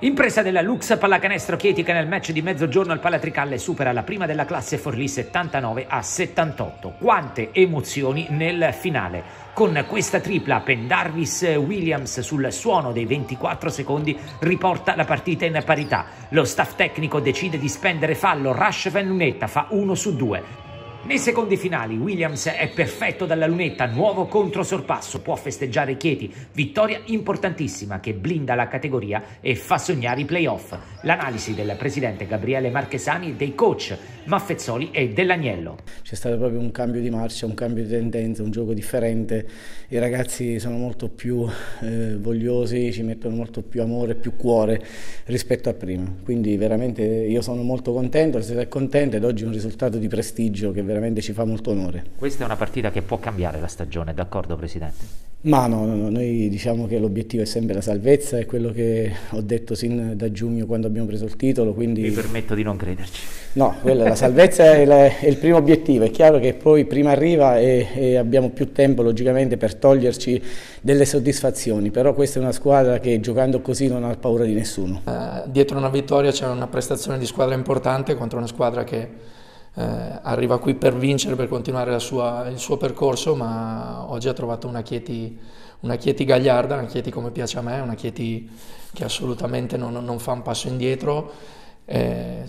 Impresa della Lux Pallacanestro Chieti che nel match di mezzogiorno al Palatricalle supera la prima della classe Forlì 79 a 78. Quante emozioni nel finale. Con questa tripla Pendarvis Williams sul suono dei 24 secondi riporta la partita in parità. Lo staff tecnico decide di spendere fallo, Rush Van Lunetta fa 1 su 2. Nei secondi finali Williams è perfetto dalla lunetta, nuovo controsorpasso, può festeggiare Chieti, vittoria importantissima che blinda la categoria e fa sognare i playoff. L'analisi del presidente Gabriele Marchesani e dei coach Maffezzoli e Dell'Agnello. C'è stato proprio un cambio di marcia, un cambio di tendenza, un gioco differente, i ragazzi sono molto più eh, vogliosi, ci mettono molto più amore, più cuore rispetto a prima, quindi veramente io sono molto contento, siete contenti ed oggi è un risultato di prestigio che veramente veramente ci fa molto onore. Questa è una partita che può cambiare la stagione, d'accordo Presidente? Ma no, no, no, noi diciamo che l'obiettivo è sempre la salvezza, è quello che ho detto sin da giugno quando abbiamo preso il titolo. Quindi... Mi permetto di non crederci. No, quella, la salvezza è, la, è, il primo obiettivo, è chiaro che poi prima arriva e, e, abbiamo più tempo logicamente per toglierci delle soddisfazioni, però questa è una squadra che giocando così non ha paura di nessuno. Uh, dietro una vittoria c'è una prestazione di squadra importante contro una squadra che eh, arriva qui per vincere, per continuare sua, il suo percorso, ma oggi ha trovato una Chieti, una Chieti gagliarda, una Chieti come piace a me, una Chieti che assolutamente non, non fa un passo indietro. Eh,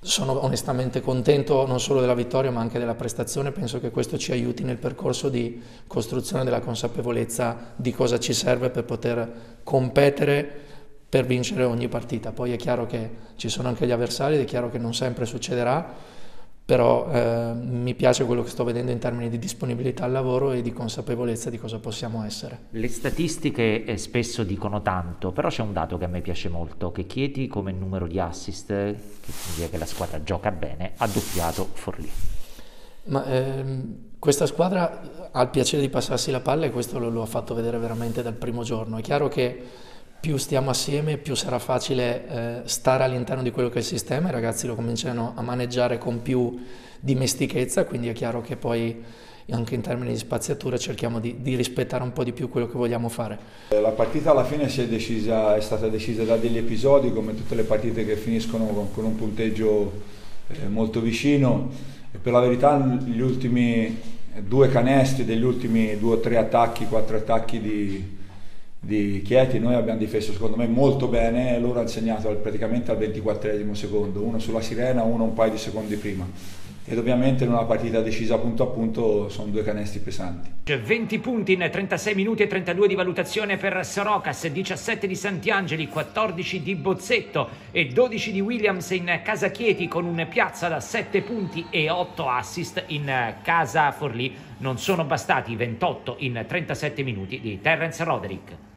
sono onestamente contento non solo della vittoria ma anche della prestazione, penso che questo ci aiuti nel percorso di costruzione della consapevolezza di cosa ci serve per poter competere per vincere ogni partita. Poi è chiaro che ci sono anche gli avversari, è chiaro che non sempre succederà, però eh, mi piace quello che sto vedendo in termini di disponibilità al lavoro e di consapevolezza di cosa possiamo essere. Le statistiche eh, spesso dicono tanto, però c'è un dato che a me piace molto, che Chieti come numero di assist, che significa che la squadra gioca bene, ha doppiato Forlì. Ma, ehm, questa squadra ha il piacere di passarsi la palla e questo lo, lo ha fatto vedere veramente dal primo giorno. È chiaro che più stiamo assieme, più sarà facile eh, stare all'interno di quello che è il sistema, i ragazzi lo cominceranno a maneggiare con più dimestichezza, quindi è chiaro che poi anche in termini di spaziatura cerchiamo di, di, rispettare un po' di più quello che vogliamo fare. La partita alla fine è, decisa, è, stata decisa da degli episodi, come tutte le partite che finiscono con, con un punteggio eh, molto vicino e per la verità gli ultimi due canestri degli ultimi due o tre attacchi, quattro attacchi di di Chieti, noi abbiamo difeso secondo me molto bene loro hanno segnato praticamente al 24 secondo, uno sulla sirena, uno un paio di secondi prima. Ed ovviamente in una partita decisa punto a punto sono due canestri pesanti. 20 punti in 36 minuti e 32 di valutazione per Sorocas, 17 di Santiangeli, 14 di Bozzetto e 12 di Williams in casa Chieti con un piazza da 7 punti e 8 assist in casa Forlì. Non sono bastati 28 in 37 minuti di Terence Roderick.